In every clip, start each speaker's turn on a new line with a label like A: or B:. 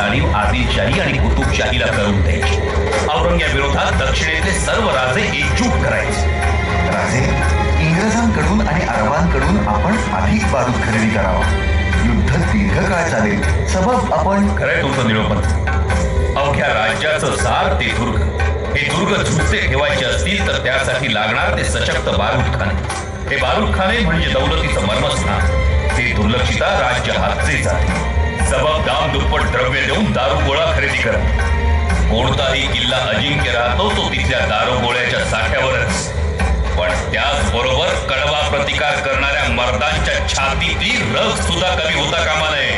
A: जाणीव आदिलशाही आणि कुतुबशाहीला करून द्यायची औरंग्याविरोधात दक्षिणेतले सर्व राजे एकजूट करायचे.
B: राजे, इंग्रजांकडून आणि अरबांकडून आपण अधिक बारूद खरेदी करावा. युद्ध दीर्घकाळ चालेल. सबब आपण
A: खरंय तुमचं निरोपण. अवघ्या राज्याचं सार ते दुर्ग. हे दुर्ग झुकते ठेवायचे असतील तर त्यासाठी लागणार ते सशक्त बारूदखाने. हे बारूदखाने म्हणजे दौलतीचं मर्मस्थान. ते दुर्लक्षिता राज्य हातचे जाते सबब दाम दुप्पट द्रव्य देऊन दारू गोळा खरेदी करा कोणताही किल्ला अजिंक्य राहतो तो तिथल्या दारू गोळ्याच्या साठ्यावरच. पण त्याचबरोबर कडवा प्रतिकार करणाऱ्या मर्दांच्या छातीतली रग सुद्धा कमी होता कामा नये.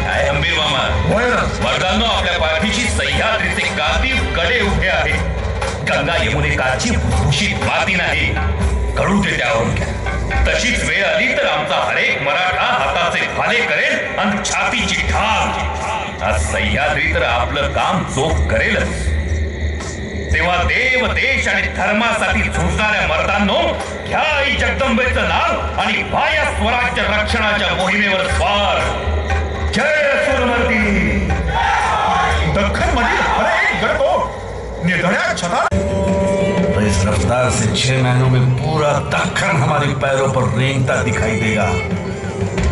A: काय अंबीर मामा? मर्दांनो आपल्या पाठीशी सह्याद्रीचे कातीवकडे उभे आहेत. गंगा यमुनेकाची भूषित माती नाही. घडून ते त्यावरून घ्या. तशीच वेळ आली तर आमचा हरेक मराठा हाताचे भाले करेल आणि छातीची ठाक आज सह्याद्री तर आपलं काम चोख करेलच. तेव्हा देव देश आणि धर्मासाठी झुंजणाऱ्या मर्दांनो घ्या आई जगदंबेचं नाव आणि वाया स्वराज्य रक्षणाच्या मोहिमेवर स्वार. जय सुरमर्दी
C: दख्खन मधील हर एक गढ़ को छता
D: रफ्तार से छह महीनों में पूरा दक्खन हमारे पैरों पर रेंगता दिखाई देगा।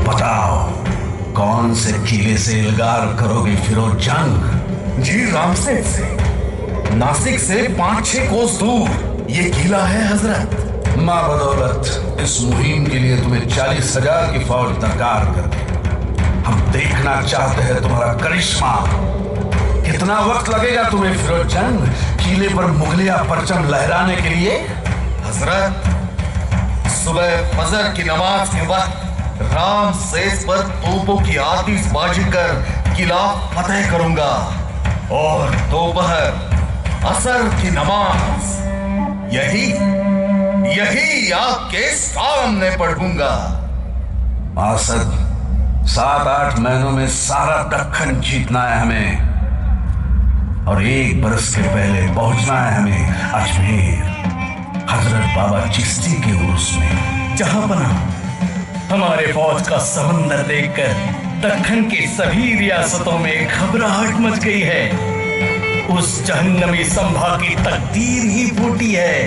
D: बताओ कौन से किले से इल्गार करोगे फिरोज जंग?
C: जी रामसेन से। नासिक से पाँच छह कोस दूर। ये किला है हज़रत।
D: माँ बदौलत इस मुहिम के लिए तुम्हें चालीस हज़ार की फौज दरकार कर दी। हम देखना चाहते हैं तुम्हारा करिश्मा। कितना वक्त लगेगा तुम्हें फिरोज जंग? किले पर मुगलिया परचम लहराने के लिए
C: हज़रत सुबह फजर की नमाज़ के वक्त राम सेस पर तोपों की आतिशबाजी कर किला फतेह करूँगा और दोपहर असर की नमाज़ यही यही आपके सामने पढ़ूँगा।
D: आसद सात आठ महीनों में सारा दक्खन जीतना है हमें। और एक बरस के पहले पहुँचना है हमें अजमेर, हज़रत बाबा चिश्ती के उर्स में,
E: जहाँ बना हमारे फौज का समंदर देखकर दक्खन की सभी रियासतों में घबराहट मच गई है। उस जहन्नमी संभा की तकदीर ही फूटी है।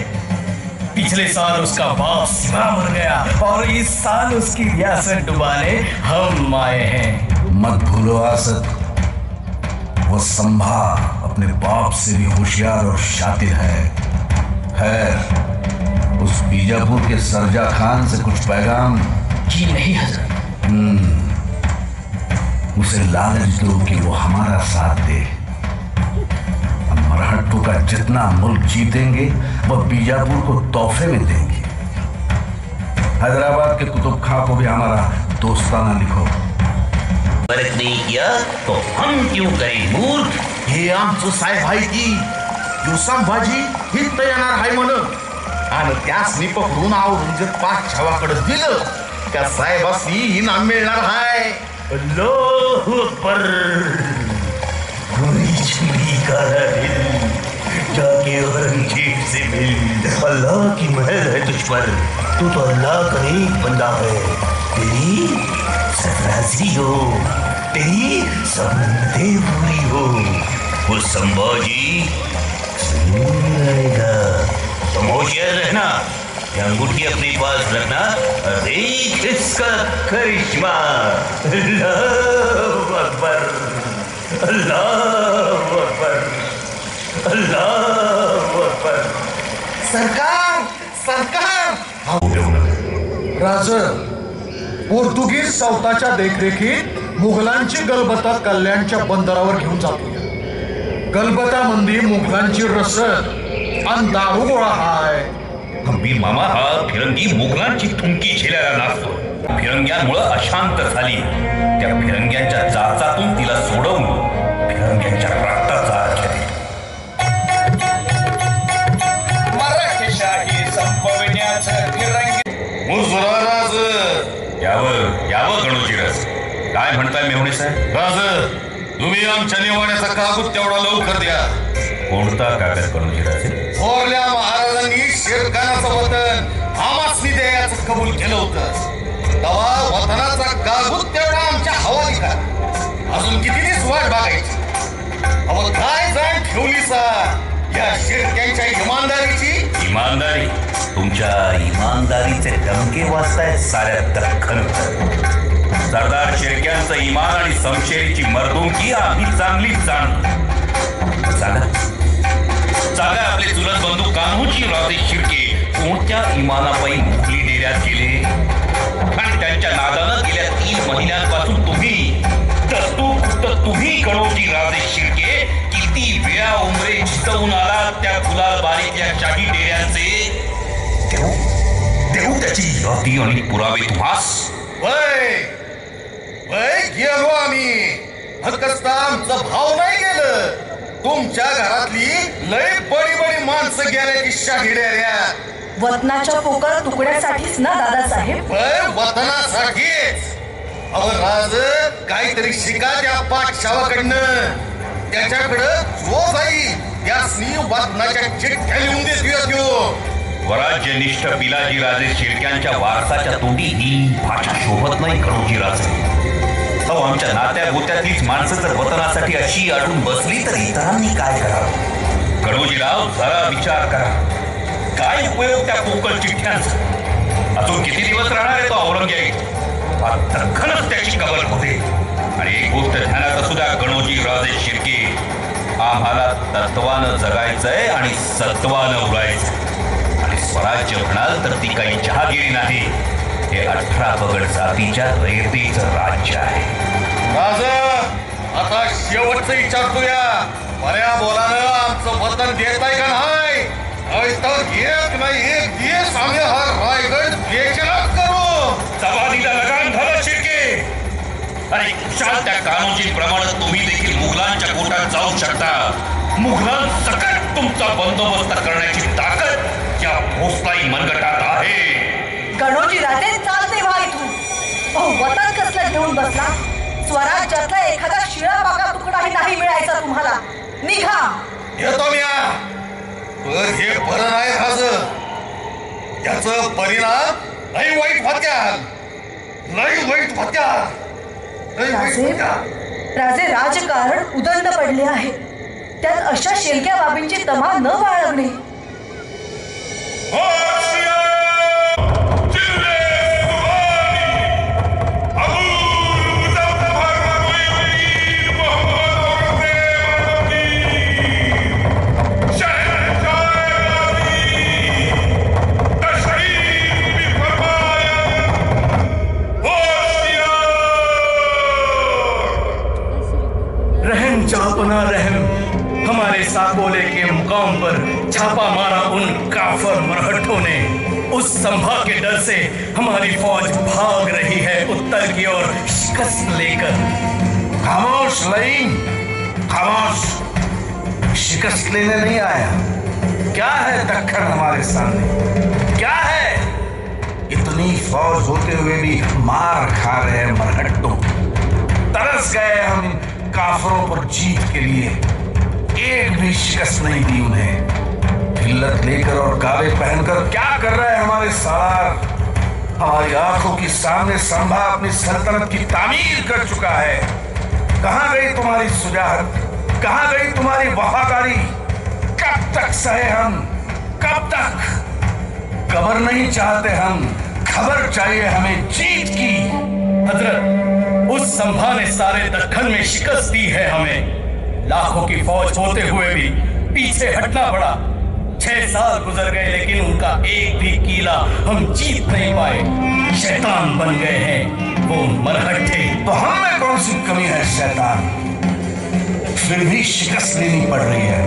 E: पिछले साल उसका बाप सिवा मर गया और इस साल उसकी रियासत डुबाने हम आए हैं।
D: मत भूलो आसद वो संभा अपने बाप से भी होशियार और शातिर है। खैर उस बीजापुर के सरजा खान से कुछ पैगाम?
E: जी नहीं हज़रत।
D: उसे लालच दो कि वो हमारा साथ दे। मराठों का जितना मुल्क जीतेंगे वह बीजापुर को तोहफे में देंगे। हैदराबाद के कुतुब खां को भी हमारा दोस्ताना लिखो।
A: फ़र्क नहीं किया तो हम क्यों करें मूर्ख?
C: हे आमचं साहेब आहे की, यो संभाजी हित येणार आहे म्हणून आणि त्यास मी पकडून जर पाच छावाकडे दिलं, त्या साहेबासी इनाम
A: अल्लाह अकबर पूरी। जाके औरंगज़ेब से मिल। अल्लाह की महल है तुझ पर, तू तो अल्लाह का एक बंदा है। तेरी सरफराजी हो, तेरी सबते पूरी हो। वो संभाजी आएगा तुम होशियार रहना अंगूठी अपने पास रखना देख इसका करिश्मा। अल्लाह अकबर अल्लाह अकबर अल्लाह अकबर।
C: सरकार सरकार। राज पोर्तुगीज सावताच्या देखरेखीत मुघलांची गलबता कल्याणच्या बंदरावर घेऊन जातो. गलबतामंदी मुघलांची रसद. आणि दारू गोळा हाय.
A: अंबीर मामा हा फिरंगी मुघलांची थुंकी झेलायला नाचतो. फिरंग्यांमुळं अशांत झाली. त्या फिरंग्यांच्या जाचातून तिला सोडवून फिरंग्यांच्या रक्ताचा यावं यावं गणोजी रस. काय म्हणताय मेहुणे साहेब?
C: राज. तुम्ही आमच्या निवाड्याचा कागद तेवढा लवकर द्या.
A: कोणता कागद गणोजी राजे
C: थोरल्या महाराजांनी शेरखानाचं वतन आमासनी द्यायचं कबूल केलं होतं. तवा वतनाचा कागद तेवढा आमच्या हवाली करा अजून किती दिवस वाट बघायची? सा या शेतक्यांच्या इमानदारीची?
A: इमानदारी. तुमच्या इमानदारीचे डंके वाजतायत साऱ्या दख्खन सरदार शिर्क्यांचं इमान आणि समशेरीची मर्दुंकी आम्ही चांगलीच जाणतो. सांगा सांगा आपले चुलत बंधू कान्होजी राजे शिर्के कोणत्या इमानापायी मुकली देण्यात गेले? आणि त्यांच्या नादानं गेल्या तीन महिन्यांपासून तुम्ही तर तू तर तुम्ही कणोजी राजे शिर्के किती वेळा उमरे झिजवून आला त्या गुलाल बारीतल्या शाही डेऱ्यांचे? देऊ? देऊ त्याची यादी आणि पुरावे तुम्हास?
C: वय गेलो आम्ही. फक्त आमचं भाव नाही गेलं. तुमच्या घरातली लय बडी बडी माणसं गेल्या की शाहिड्या
F: वतनाच्या पोकळ तुकड्यासाठीच ना दादासाहेब?
C: अहो राज काहीतरी शिका त्या पाठशावाकडनं. त्याच्याकडं जो जाईल त्यासनी वतनाच्या चिठ्ठ्या लिहून देतो
A: स्वराज्यनिष्ठ पिलाजी राजे शिर्क्यांच्या वारसाच्या तोंडी ही भाषा शोभत नाही राजे अहो आमच्या नात्या गोत्यातलीच माणसं जर वतनासाठी अशी अडून बसली तर इतरांनी काय करावं? कडोजीराव जरा विचार करा. काय उपयोग त्या पोकळ चिठ्ठ्यांचा? अजून किती दिवस राहणार आहे तो औरंगजेब फार त्याची कबर होते. आणि एक गोष्ट ध्यानात असू द्या गणोजी राजे शिर्के. आम्हाला तत्वानं जगायचंय आणि सत्वानं उडायचं आणि स्वराज्य म्हणाल तर ती काही जहागिरी नाही. हे अठरा पगड जातीच्या रयतेचं राज्य आहे.
C: राज आता शेवटचं विचारतो या बऱ्या बोलानं आमचं वतन देत आहे का नाही? नाहीतर एक नाही एक दिवस आम्ही हा रायगड बेचरात करू.
A: जबानीला लगाम झालं शिर्के. आणि खुशाल त्या कानोजींप्रमाणे तुम्ही देखील मुघलांच्या कोटात जाऊ शकता. मुघलांसकट तुमचा बंदोबस्त करण्याची ताकद या भोसलाई मनगटात आहे.
F: गणोजी राजे चालते व्हा इथून. वतन कसलं घेऊन बसला? स्वराज्यातला एखादा शिळा पाका तुकडाही नाही मिळायचा तुम्हाला. निघा.
C: येतो मी आ. पण हे बरं नाही याच परिणाम लई वाईट लई वाईट
F: राजे राजकारण उदंड पडले आहे. त्यात अशा शेलक्या बाबींची तमा न बाळगणे.
E: रहम चापना रहम हमारे साकोले के मुकाम पर छापा मारा उन काफर मरहटों ने। उस संभा के डर से हमारी फौज भाग रही है उत्तर की ओर शिकस्त लेकर।
D: खामोश, लईन। खामोश। शिकस्त लेने नहीं आया। क्या है दक्खन हमारे सामने? क्या है? इतनी फौज होते हुए भी मार खा रहे मरहट्टों। तरस गए हम काफरों पर जीत के लिए एक भी शिकस्त नहीं दी उन्हें। किल्लत लेकर और काले पहनकर क्या कर रहे हैं हमारे सालार हमारी आँखों के सामने संभा अपनी सल्तनत की तामीर कर चुका है। कहाँ गई तुम्हारी सुजाहत? कहाँ गई तुम्हारी वफादारी? कब तक सहे हम? कब तक? कबर नहीं चाहते हम। खबर चाहिए हमें जीत की।
E: हज़रत उस संभा ने सारे दखन में शिकस्त दी है हमें। लाखों की फौज होते हुए भी पीछे हटना पड़ा। छह साल गुजर गए, लेकिन उनका एक भी कीला हम जीत नहीं पाए। शैतान बन गए हैं, वो मरहट्ठे
D: तो हम कौन सी कमी है शैतान? फिर भी शिकस्त लेनी पड़ रही है।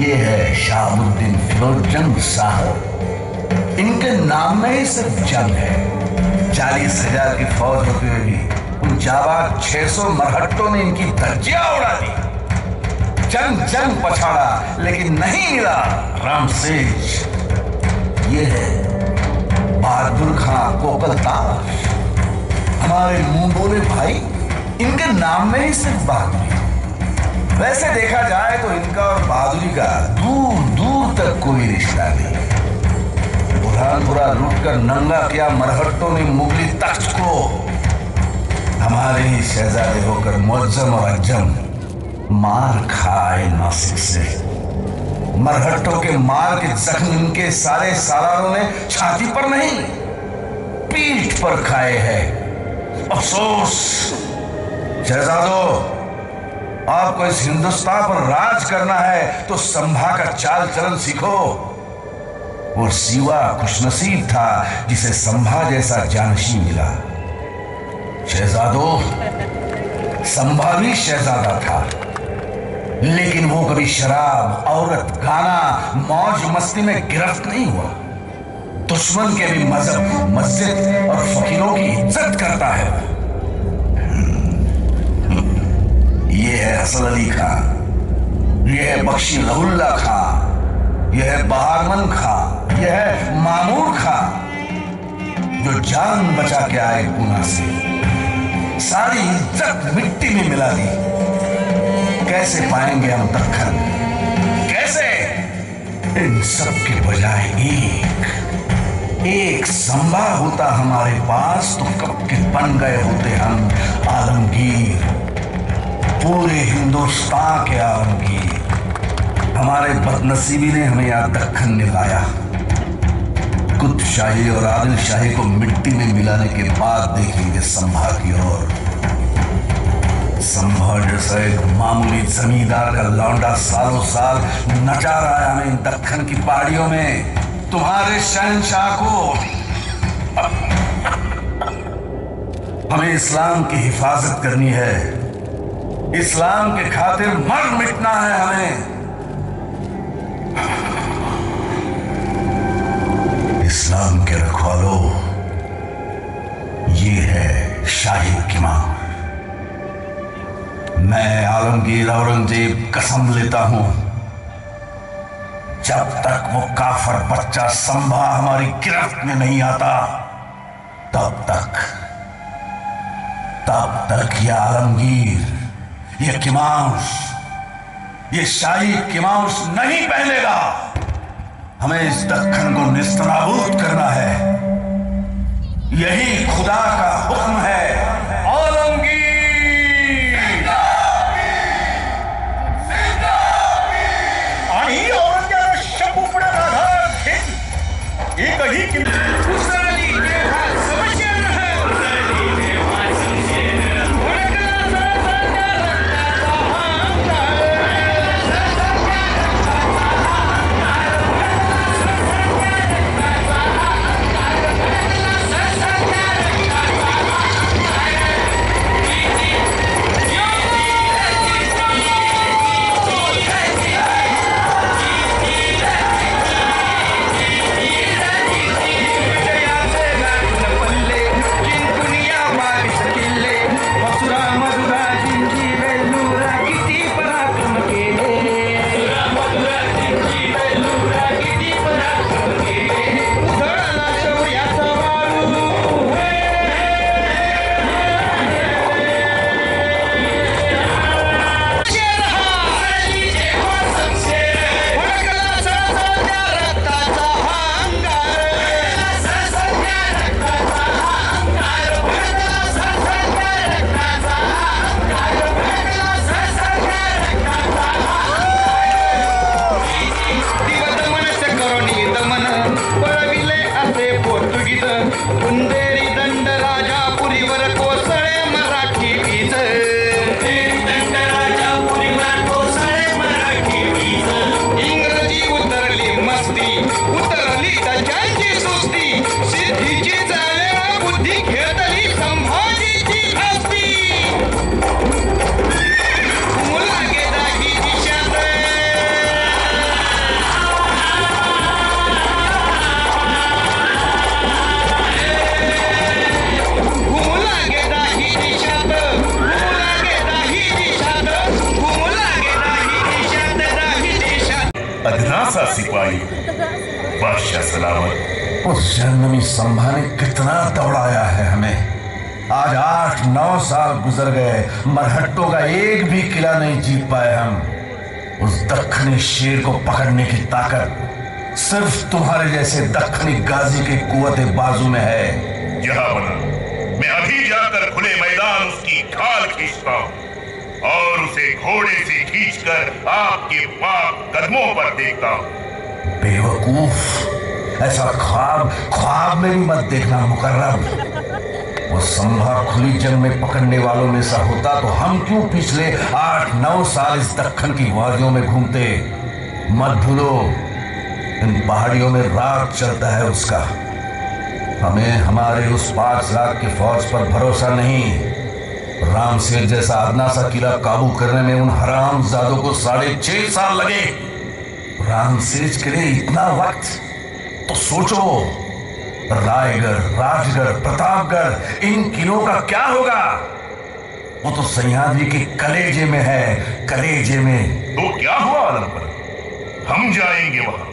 D: ये है शाहबुद्दीन फिरोज जंग साहब। इनके नाम में ही सिर्फ़ जंग है। चालीस हज़ार की फौज होते हुए भी जाबाज छह सौ मरहट्टों ने इनकी धज्जियाँ उड़ा दी। जंग जंग पछाड़ा, लेकिन नहीं मिला रामसेज, ये है बहादुर खां कोकल ताश। हमारे मुँह बोले भाई इनके नाम में ही सिर्फ़ बहादुरी वैसे देखा जाए तो इनका और बहादुरी का दूर दूर तक कोई रिश्ता नहीं। बुरहानपुरा लूट कर नंगा किया मरहट्टों ने मुगली तख्त को। हमारे ही शहजादे होकर मुअज्जम और अज्जम मार खाए नासिक से। मरहट्टों के मार के जख्म इनके सारे सालारों ने छाती पर नहीं, पीठ पर खाए हैं। अफसोस! शहजादो, आपको इस हिंदुस्तान पर राज करना है तो संभा का चाल चलन सीखो। और सीवा खुशनसीब था, जिसे संभा जैसा जानशी मिला। शहजादो, संभा भी शहजादा था। लेकिन वो कभी शराब, औरत, गाना, मौज, मस्ती में गिरफ्त नहीं हुआ। दुश्मन के भी मज़हब, मस्जिद और फकीरों की इज़्ज़त करता है। ये है हसन अली खान। ये है बख्शी रहुल्ला खान। यह है बहारमन खान। ये है मामूर खान जो जान बचा के आए गुना से। सारी इज़्ज़त मिट्टी में मिला दी। कैसे पाएँगे हम दखन कैसे? इन सब के बजाय एक एक संभा होता हमारे पास तो कब के बन गए होते हम आलमगीर। पूरे हिंदुस्तान के आलमगीर। हमारे बदनसीबी ने हमें यहाँ दखन में कुतुब शाही और आदिल शाही को मिट्टी में मिलाने के बाद देखेंगे संभा की ओर। संभा जैसा एक मामूली जमींदार का लौंडा सालों साल नचा रहा है हमें दखन की पहाड़ियों में। तुम्हारे शहनशाह को हमें इस्लाम की हिफाजत करनी है। इस्लाम के खातिर मर मिटना है हमें। इस्लाम के रखवालो, ये है शाही किमा मैं। आलमगीर औरंगज़ेब कसम लेता हूँ, जब तक वो काफर बच्चा संभा हमारी गिरफ्त में नहीं आता, तब तक तब तक ये आलमगीर, ये किमांस ये शाही किमांस नहीं पहनेगा। हमें इस दखन को निस्तराबूत करना है। यही खुदा का हुक्म है।
G: आणि औरंगज़ेब
D: आठ नौ साल गुजर गए। मरहट्टों का एक भी किला नहीं जीत पाए हम। उस दखनी शेर को पकड़ने की ताकत सिर्फ़ तुम्हारे जैसे दखनी गाजी के कुवत बाजू में है।
H: जहाँ बना मैं अभी जाकर खुले मैदान उसकी ढाल खींचता हूँ और उसे घोड़े से खींचकर आपके पाप कदमों पर देखता हूँ।
D: बेवकूफ़ ऐसा ख्वाब ख्वाब में भी मत देखना मुकर्रम वो संभा खुली जंग में पकड़ने वालों में सा होता तो हम क्यों पिछले आठ, नौ साल इस दक्खन की वादियों में घूमते? मत भूलो, इन पहाड़ियों में राग चलता है उसका। हमें हमारे उस पाँच लाख की फौज पर भरोसा नहीं। राम शेर जैसा अदना सा किला काबू करने में उन हराम जादों को साढ़े छह साल लगे। राम सेज के लिए इतना वक्त? तो सोचो। रायगढ़ राजगढ़ प्रतापगढ़ इन किलों का क्या होगा? वो तो सह्याद्री के कलेजे में है कलेजे में।
H: तो क्या हुआ आलम पर? हम जाएँगे वहाँ।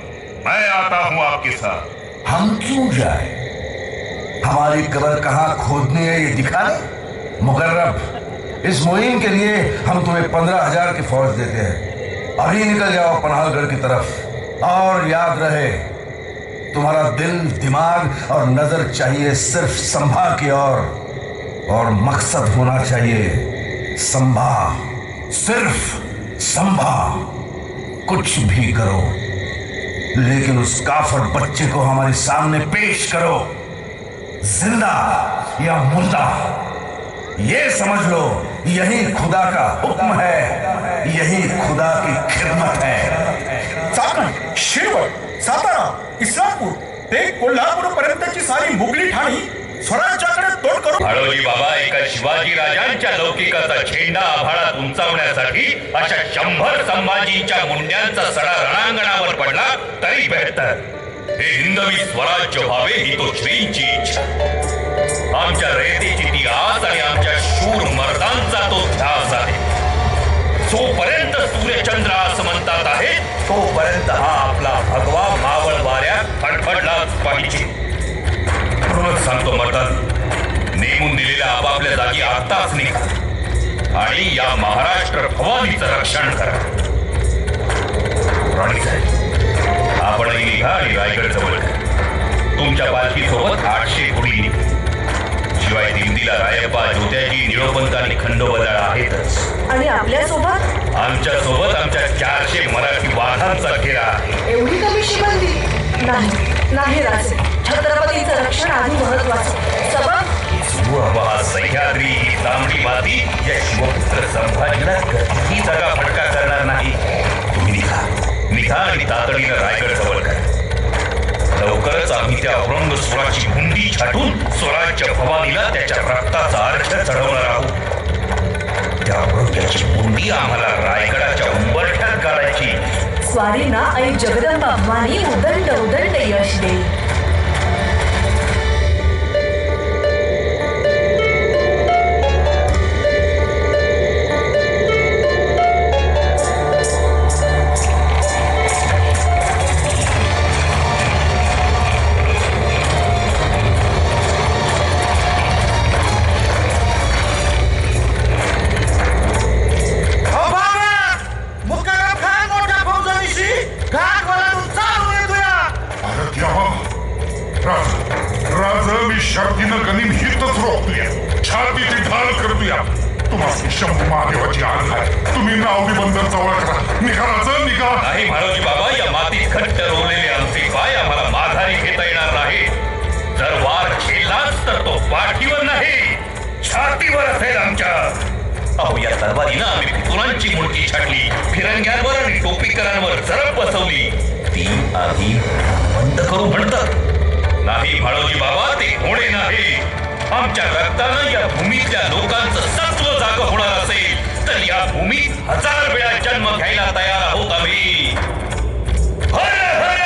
H: मैं आता हूँ आपके साथ।
D: हम क्यों जाए? हमारी कबर कहाँ खोदनी है ये दिखा दे। मुकर्रब इस मुहिम के लिए हम तुम्हें पंद्रह हज़ार की फौज देते हैं। अभी निकल जाओ पनहालगढ़ की तरफ़। और याद रहे तुम्हारा दिल दिमाग और नज़र चाहिए सिर्फ़ संभा की ओर। और, और मकसद होना चाहिए संभा। सिर्फ़ संभा। कुछ भी करो। लेकिन उस काफर बच्चे को हमारे सामने पेश करो। ज़िंदा या मुर्दा। ये समझ लो यही खुदा का हुक्म है। यही खुदा की खिदमत है।
I: चाकण शिरवळ सातारा। इस्लामपूर। ते कोल्हापूर पर्यंतची सारी मुघली ठाणी स्वराज्याकडे तोड करून
A: भाडोजी बाबा, एका शिवाजी राजांच्या लौकिकाचा झेंडा आभाळात उंचावण्यासाठी अशा शंभर संभाजींच्या मुंड्यांचा सडा रणांगणावर पडला तरी बेहतर. हे हिंदवी स्वराज्य व्हावे ही तो श्रींची इच्छा. आमच्या रयतेची ती आस आणि आमच्या शूर मर्दांचा तो ध्यास आहे. जोपर्यंत सूर्यचंद्र आसमंतात आहे तोपर्यंत हा आपला भगवा मावळ वाऱ्यात फडफडलाच पाहिजे. म्हणूनच सांगतो मर्दान नेमून दिलेल्या आपापल्या जागी आत्ताच निघा. आणि या महाराष्ट्र भवानीचं रक्षण करा. आपणही निघा आणि रायगड जवळ तुमच्या पालखीसोबत आठशे घोडी निघा. शिवाय दिंडीला रायप्पा ज्योत्याजी निळोपंत आणि खंडोबदाळ आहेतच.
F: आणि आपल्यासोबत आमच्यासोबत
A: आमच्या चारशे मराठी वाघांचा घेरा आहे.
F: एवढी कमी शिबंदी नाही नाही राजे. छत्रपतीचं रक्षण आधी महत्वाचं सबब?
A: सह्याद्री ही तांबडी माती या शिवपुत्र संभाजीला कधीही जागा फटका करणार नाही. तुम्ही निघा. निघा आणि तातडीनं रायगड जवळ करा. लवकरच आम्ही त्या औरंगस्वराची हुंडी छाटून स्वराज्य भवानीला त्याच्या रक्ताचा अर्थ चढवणार आहोत. त्या औरंग्याची हुंडी आम्हाला रायगडाच्या उंबरठ्यात घालायची
F: स्वारींना आई जगदंबा भवानी उदंड उदंड यश देईल.
H: शंभू महादेवाची आग आहे. तुम्ही करा. निघा.
A: नाही म्हाळोजी बाबा या मातीत घट्ट रोवलेले आमचे पाय आम्हाला माघारी घेता येणार नाही जर वार खेळलाच तर तो पाठीवर नाही छातीवर असेल आमच्या. अहो या तलवारीनं आम्ही फितुरांची मुडकी छाटली फिरंग्यांवर आणि टोपीकरांवर जरब बसवली. ती आधी बंद करू म्हणतात नाही म्हाळोजी बाबा ते होणे नाही. आमच्या रक्तानं या भूमीतल्या लोकांचं सत्व जाग होणार असेल तर या भूमीत हजार वेळा जन्म घ्यायला तयार आहोत आम्ही. हर हर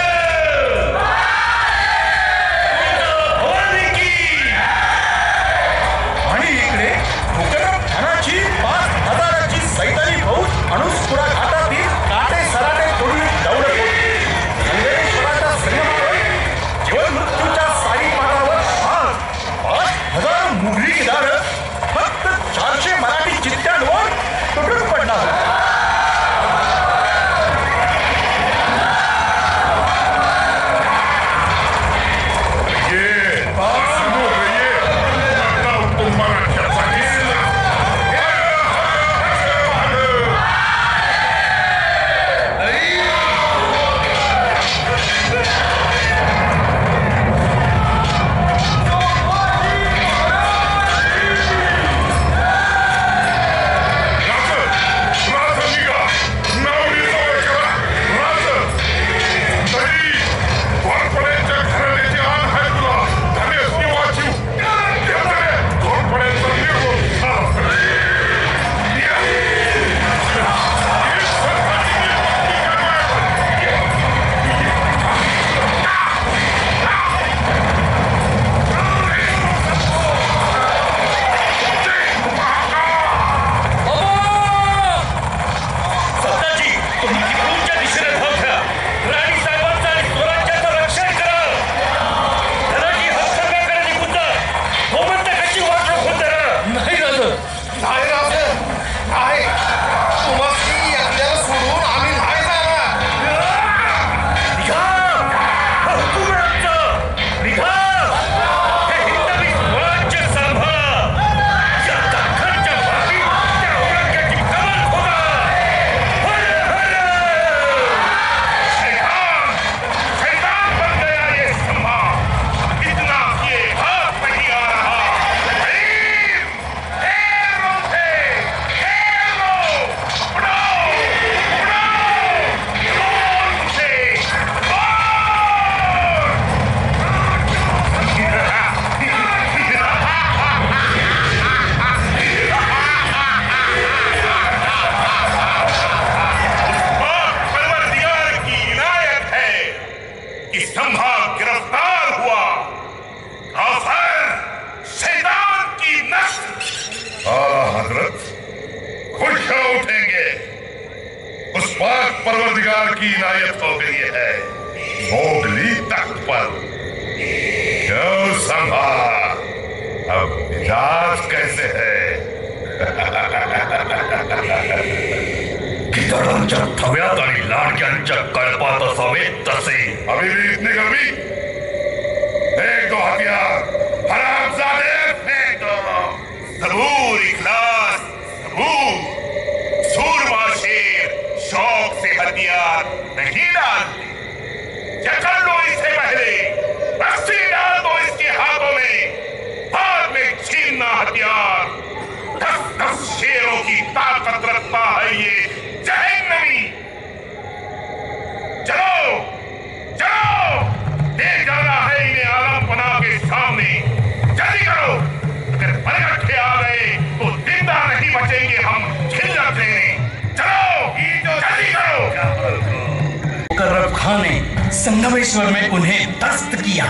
E: मुकर्रब ने संगमेश्वर में उन्हें दस्त किया।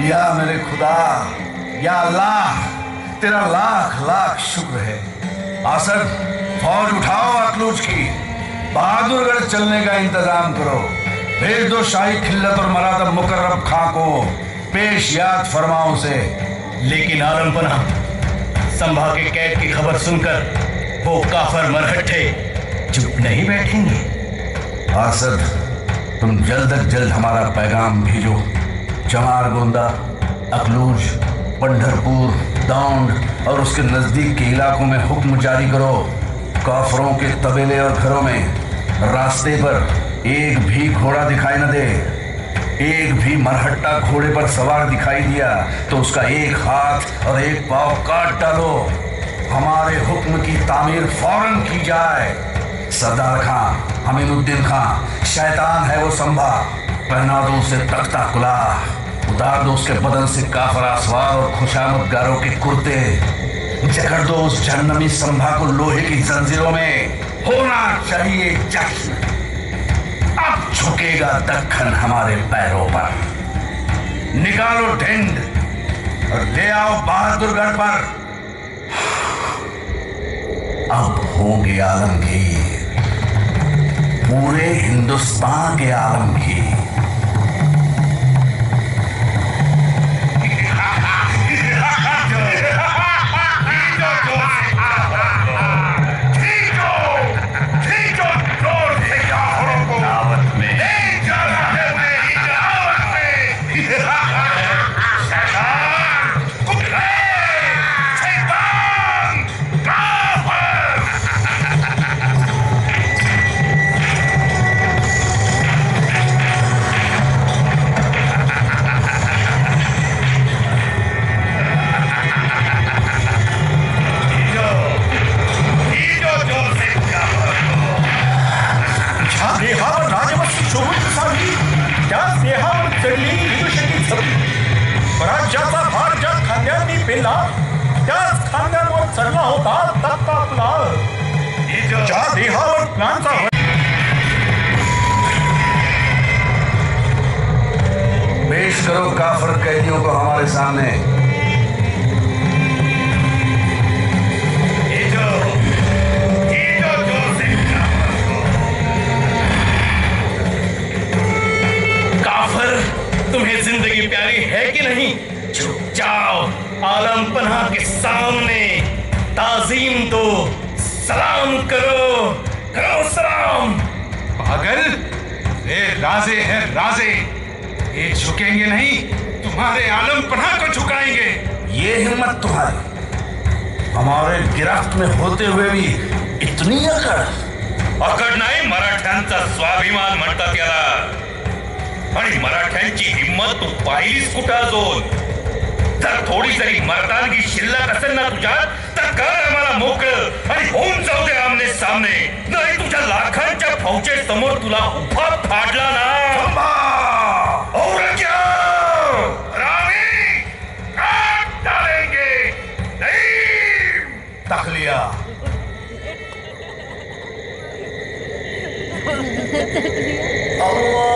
D: या मेरे खुदा या अल्लाह तेरा लाख लाख शुक्र है। आसद फौज उठाओ अकलूज की। बहादुरगढ़ चलने का इंतज़ाम करो। भेज दो शाही खिल्लत और मरादब मुकर्रब खां को। पेश याद फरमाओ से
E: लेकिन आलमपना संभा के कैद की खबर सुनकर वो काफर मरहट्ठे चुप नहीं बैठेंगे।
D: आसद तुम जल्द अज जल्द हमारा पैगाम भेजो। चमार गोंदा, अकलूज, पंढरपुर दौंड और उसके नज़दीक के इलाकों में हुक्म जारी करो। काफरों के तबेले और घरों में रास्ते पर एक भी घोड़ा दिखाई न दे। एक भी मरहट्टा घोड़े पर सवार दिखाई दिया तो उसका एक हाथ और एक पाव काट डालो। हमारे हुक्म की तामीर फ़ौरन की जाए। सरदार खां हमीनुद्दीन खां शैतान है वो संभा। पहना दो उसे तख्ता कुला उतार दो उसके बदन से काफर सवार और खुशामद गारों के कुर्ते। जकड़ दो उस जहन्नमी संभा को लोहे की जंजीरों में। होना चाहिए जश्न। अब झुकेगा दखन हमारे पैरों पर। निकालो ढिंड और ले आओ बहादुरगढ़ पर। अब होंगे आलमगीर। पूरे हिंदुस्तान के आलम
J: खींचो
I: चढला होता तत्ता कुलाळ ज्या देहावर प्लांचा
D: पेश करो काफर कैदियों को हमारे सामने।
J: काफर को।
E: तुम्हें ज़िंदगी प्यारी है कि नहीं? चुप जाओ आलम पनाह के सामने। ताजीम दो सलाम करो करो सलाम।
K: पागल वे राजे हैं राजे। ये झुकेंगे नहीं, तुम्हारे आलम पनाह को झुकाएँगे।
D: ये हिम्मत तुम्हारी। हमारे गिरफ्त में होते हुए भी इतनी अकड़।
A: अकड नाही मराठ्यांचा स्वाभिमान म्हणतात याला आणि मराठ्यांची हिंमत तू पाहिलीस कुठं अजून जर थोडी जरी मर्दानगी शिल्लक असेल ना तुझ्यात तर कर आम्हाला मोकळ आणि होऊन जाऊ दे आमने सामने. नाही तुझ्या लाखांच्या फौजे समोर तुला उभा फाडला ना. और क्या
J: रानी काट डालेंगे नहीं
D: तखलिया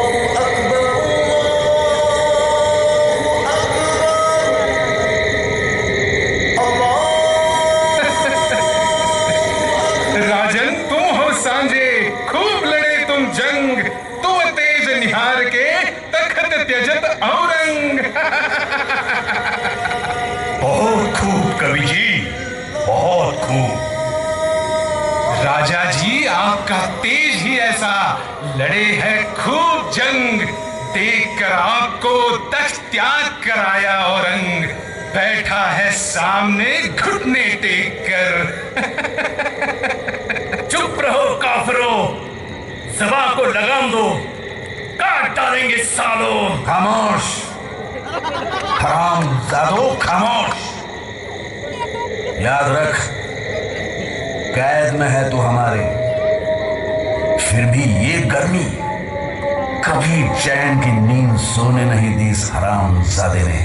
K: आपका तेज ही ऐसा लड़े है खूब जंग। देखकर आपको तख्त त्याग कराया औरंग। बैठा है सामने घुटने टेक कर
E: चुप रहो काफरो। सभा को लगाम दो। काट डालेंगे सालों।
D: खामोश। हराम जादो खामोश। याद रख, कैद में है तू हमारे। फिर भी ये गर्मी कभी चैन की नींद सोने नहीं दी इस हराम जादे ने।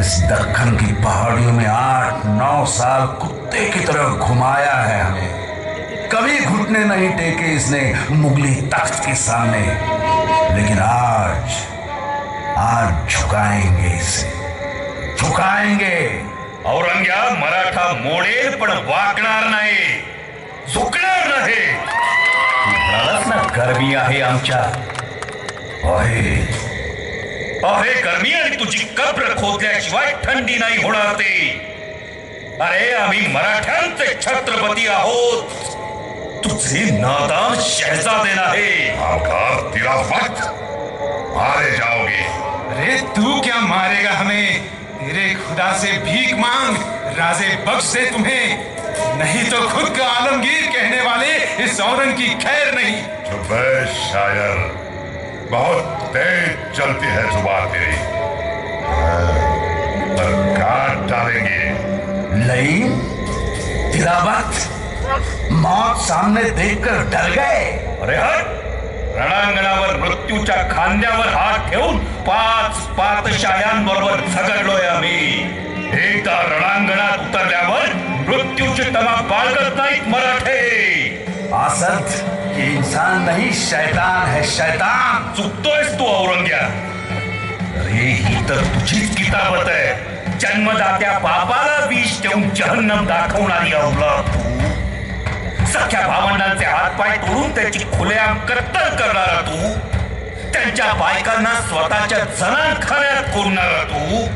D: इस दक्खन की पहाड़ियों में आठ, नौ साल कुत्ते की तरह घुमाया है हमें। कभी घुटने नहीं टेके इसने मुगली तख्त के सामने। लेकिन आज आज झुकाएँगे इसे। झुकाएँगे।
A: औरंग्या मराठा मोडेल पण वाकणार नाही। ना गरमी आहे आमच्या।
D: आहे।
A: आहे गरमी आणि तुझी कब्र खोदल्याशिवाय थंडी नाही होणार ते। अरे आम्ही मराठ्यांचे छत्रपती आहोत। तुझे नादान शहजादे नाही
H: आकार तेरा वक्त मारे जाओगे।
K: अरे तू क्या मारेगा हमें? तेरे खुदा से भीख मांग राजे बख्श दे तुम्हें। नहीं तो खुद का आलमगीर कहने वाले इस औरंग की खैर नहीं।
H: चुप है शायर बहुत तेज चलती है ज़ुबान तेरी। पर काट डालेंगे।
D: तिलावत मौत सामने देखकर डर गए।
A: अरे हट रणांगणावर मृत्यूच्या खांद्यावर हात ठेवून पाच पातशाह्यांबरोबर झगडलोय आम्ही। एकदा रणांगणात उतरल्यावर मृत्यूची तमा बाळगत नाहीत मराठे.
D: आसद ये इंसान नहीं शैतान है शैतान.
A: चुकतोयस तू औरंग्या. अरे ही तर तुझीच किताबत आहे. जन्मदात्या बापाला विष देऊन जहन्नम दाखवणारी तू. सख्या भावंडांचे हातपाय तोडून त्याची खुलेआम कत्तल करणारा तू. त्यांच्या बायकांना स्वतःच्या जनानखान्यात कोरणारा तू.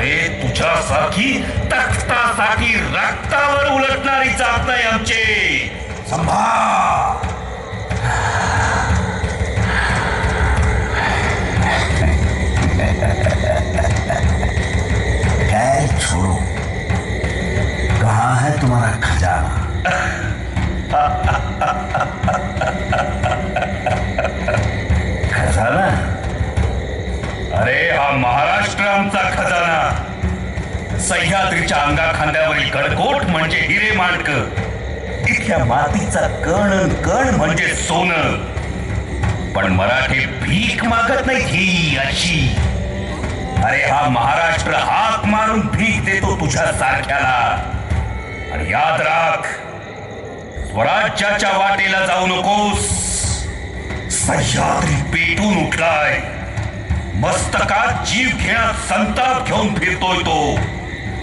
A: अरे तुझ्यासारखी तख्तासाठी रक्तावर उलटणारी जात नाही आमचे.
D: संभा खैर छोड़ो? कहाँ है तुम्हारा खजाना?
A: खजाना? अरे हा महाराष्ट्र आमचा खजाना. सह्याद्रीच्या अंगा खांद्यावरील कडकोट म्हणजे हिरे मांडक. इथल्या मातीचा कण कण म्हणजे सोनं. पण मराठी भीक मागत नाही ही अशी. अरे हा महाराष्ट्र हाक मारून भीक देतो तुझ्या सारख्याला. आणि याद राख स्वराज्याच्या वाटेला जाऊ नकोस. सह्याद्री पेटून उठलाय. मस्तकात जीव घेण्यात संताप घेऊन फिरतोय तो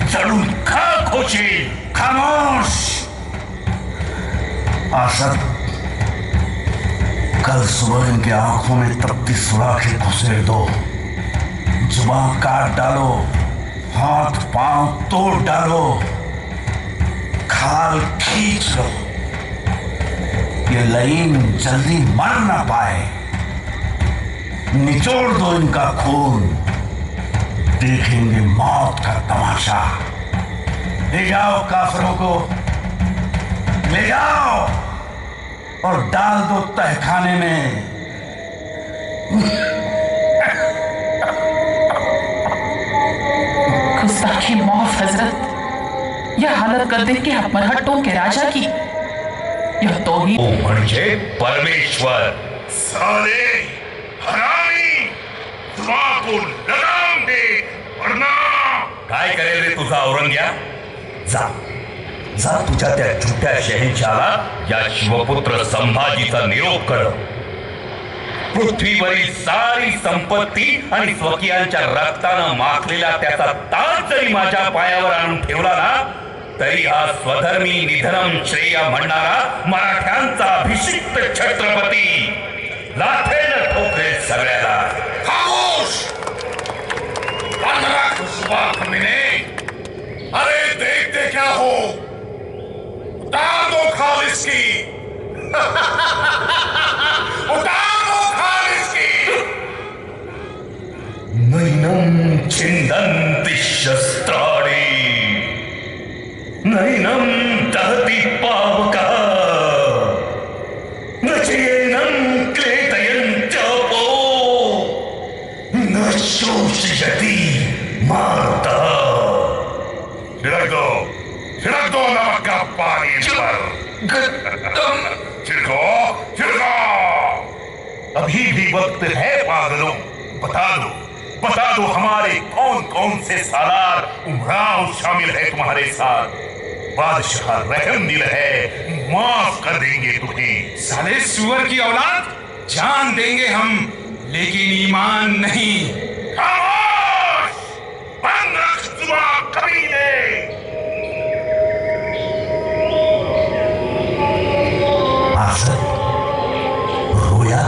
A: जळून खा होशील
D: खामोश। आसद कल सुबह इनके आँखों में तपती सुराखें घुसेड़ दो। ज़ुबान काट डालो, हाथ, पाँव तोड़ डालो। खाल खींच लो। ये लईन जल्दी मर ना पाए। निचोड़ दो इनका खून। देखेंगे मौत का तमाशा। ले जाओ काफरों को। ले जाओ। और डाल दो तहखाने में।
L: गुस्ताखी मौत हज़रत। यह हालत कर दे के आप मरहट्टों के राजा की। यह तो ही
A: परमेश्वर।
J: साले हरामी। जुबान लगाम दे वरना
A: काय करेल रे तुझा औरंग्या? जा. जा तुझ्या त्या छोट्या शहेनशाला या शिवपुत्र संभाजीचा निरोप कर. पृथ्वीवरील सारी संपत्ती आणि स्वकीयांच्या रक्तानं माखलेला त्याचा ताज जरी माझ्या पायावर आणून ठेवला ना तरी हा स्वधर्मी निधनम श्रेय म्हणणारा मराठ्यांचा अभिषिक्त छत्रपती. लाथेनं ठोकरेल सगळ्याला.
H: खामोश! बंद रख ज़ुबान कमीने अरे देखते क्या हो? उतार दो खालिस की. उतार दो खालिस की.
A: नैनं छिन्दन्ति शस्त्राणि। नैनं दहति पावकः।
H: पर। छिड़को छिड़को। अभी भी वक्त है पागलों। बता दो बता दो हमारे कौन कौन से सालार उमराव शामिल है तुम्हारे साथ? बादशाह रहम दिल है माफ़ कर देंगे तुम्हें।
K: साले सुअर की औलाद जान देंगे हम लेकिन ईमान नहीं।
H: खामोश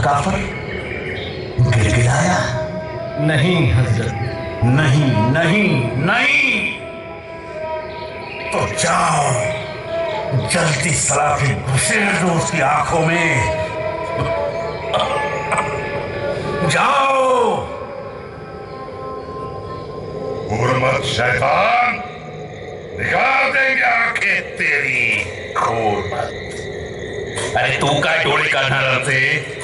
D: काफर गिड़गिड़ाया
E: नहीं हज़रत।
D: नहीं नहीं नहीं। तो जाओ जल्दी सलाखी घुसेड़ दो उसकी आँखों में। जाओ।
H: और मत शैतान निकाल देंगे आँखें तेरी खोर मत
A: अरे तू काय डोळे काढणार असे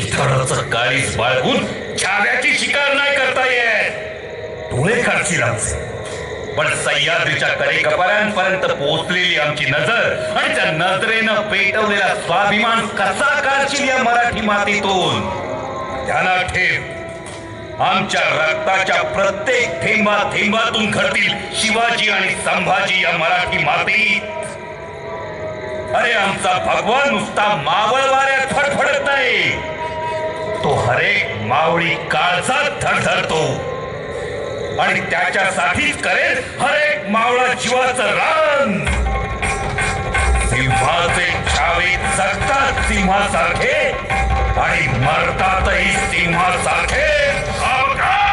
A: गिधाडाचं काळीच बाळगून छाव्याची शिकार नाही करता येत. डोळे काढशील आमचे पण सह्याद्रीच्या कडेकपाऱ्यांपर्यंत पोहोचलेली आमची नजर आणि त्या नजरेनं पेटवलेला स्वाभिमान कसा काढशील या मराठी मातीतून? ध्यानात ठेव. आमच्या रक्ताच्या प्रत्येक थेंबा थेंबातून घडतील शिवाजी आणि संभाजी या मराठी माती. अरे आमचा भगवान नुसता मावळ वाऱ्यात फडफडत नाही. तो हरेक मावळी काळचा धडधडतो. आणि त्याच्यासाठीच करेल हरेक मावळा जीवाचं रान. सिंहाचे छावे जगतात सिंहासारखे आणि मरतातही सिंहासारखे.
H: सावकार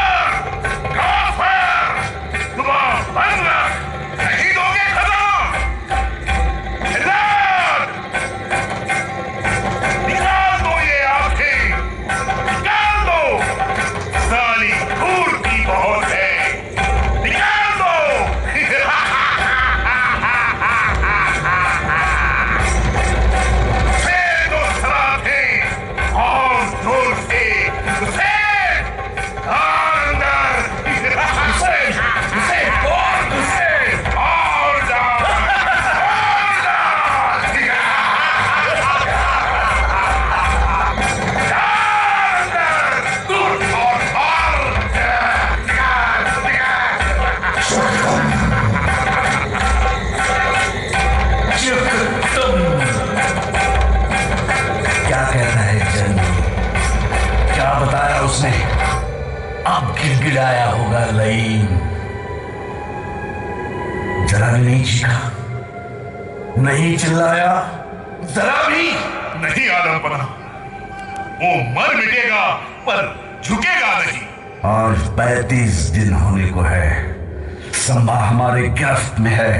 D: में है।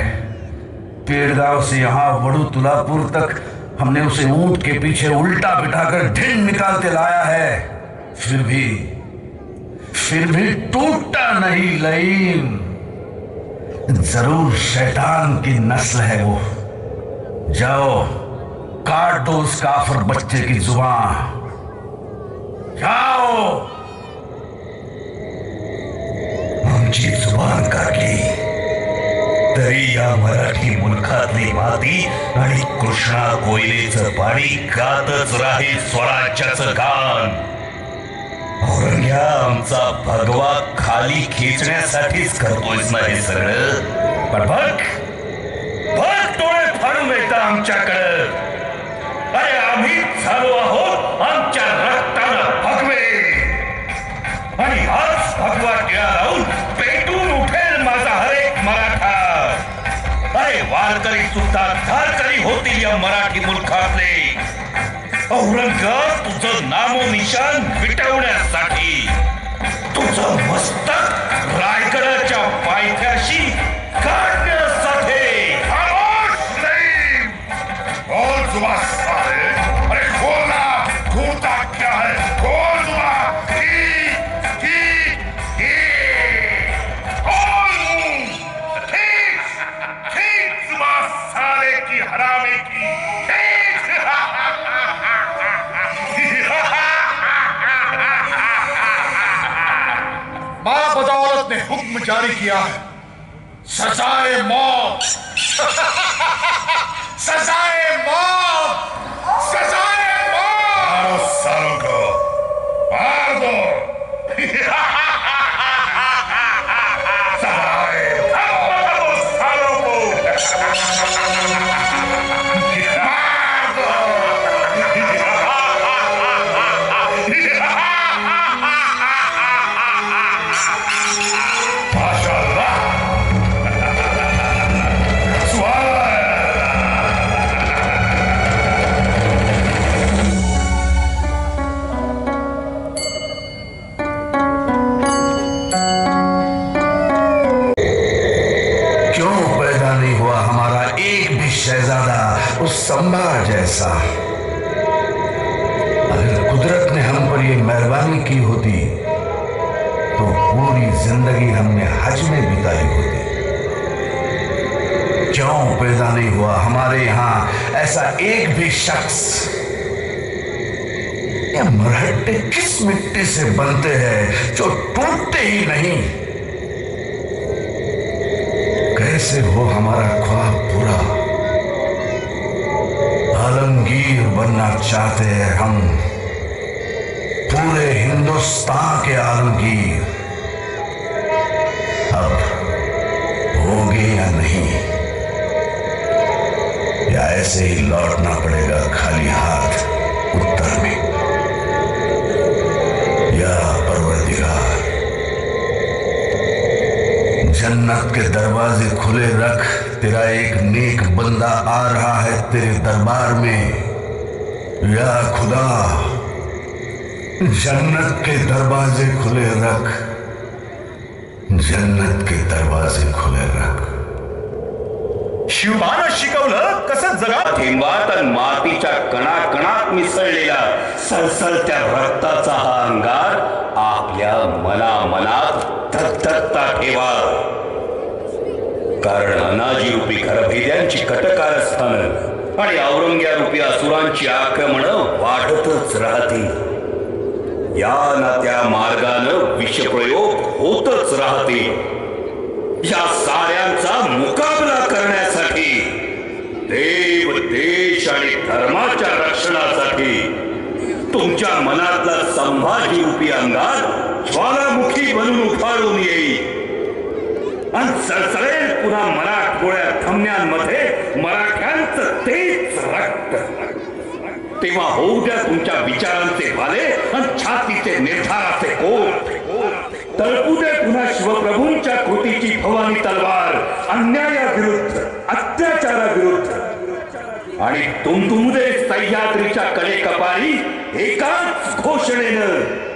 D: पेड़गांव से यहाँ वड़ू तुलापुर तक हमने उसे ऊँट के पीछे उल्टा बिठाकर ढिंड निकाल के लाया है। फिर भी फिर भी टूटा नहीं लईन ज़रूर शैतान की नस्ल है वो। जाओ, काट दो उस काफर बच्चे की ज़ुबान। जाओ।
A: आमची ज़ुबान काढली तरी या मराठी मुलखातली माती आणि कृष्णा कोयलेचं पाणी गातच राहील स्वराज्याच गान. औरंग्या आमचा भगवा खाली खेचण्यासाठीच करतोयस ना हे सगळं? पण बघ बघ डोळे फाडून येत आमच्याकडं. अरे आम्ही झालो आहोत आमच्या रक्तानं भगवे. आणि आज भगवा टिळा लावून पेटून उठेल माझा हरेक मराठा अरे वारकरी सुद्धा धारकरी होतील या मराठी मुलखातले औरंगाबाद तुझं नामो निशान मिटवण्यासाठी तुझं मस्तक रायगडाच्या पायथ्याशी काढण्यासाठी.
C: ने हुक्म जारी किया है। सजाए मौत। सजाए मौत। सजाए मौत।
H: सालों को। मार दो।
D: उस जैसा। अगर कुदरत ने हम पर ये मेहरबानी की होती तो पूरी ज़िंदगी हमने हज में बिताई होती। क्यों पैदा नहीं हुआ हमारे यहाँ ऐसा एक भी शख्स? ये मरहट्टे किस मिट्टी से बनते हैं जो टूटते ही नहीं? कैसे हो हमारा ख्वाब पूरा? आलमगीर बनना चाहते हैं हम। पूरे हिंदुस्तान के आलमगीर। अब होगे या नहीं? या ऐसे ही लौटना पड़ेगा खाली हाथ उत्तर में? या परवरदिगार? जन्नत के दरवाजे खुले रख तेरा एक नेक बंदा आ रहा है तेरे दरबार में। या खुदा, जन्नत के दरवाजे खुले रख। जन्नत के दरवाजे खुले रख।
I: शिवबानं शिकवलं, कसं जगा
A: थेंबात आणि मातीच्या कणाकणात मिसळलेला सळसळत्या रक्ताचा हा अंगार आपल्या मनामनात धगधगता ठेवा. कारण अनाजी रूपी घरभेद्यांची कटकारस्थानं आणि औरंग्या रूपी असुरांची आक्रमण वाढतच राहतील या ना त्या मार्गानं विषप्रयोग होतच राहतील या साऱ्यांचा मुकाबला करण्यासाठी देव देश आणि धर्माच्या रक्षणासाठी तुमच्या मनातला संभाजी रूपी अंगार ज्वालामुखी बनून उफाळून येईल. आणि सळसळेल पुन्हा मराठमोळ्या धमन्यांमध्ये मराठ्यांचं तेच रक्त. तेव्हा होऊ द्या तुमच्या विचारांचे भाले आणि छातीचे निर्धाराचे कोट तळपू दे पुन्हा शिवप्रभूंच्या कृतीची भवानी तलवार अन्यायाविरुद्ध अत्याचाराविरुद्ध. आणि तुमतुमदे सह्याद्रीच्या कले कपारी एकाच घोषणेनं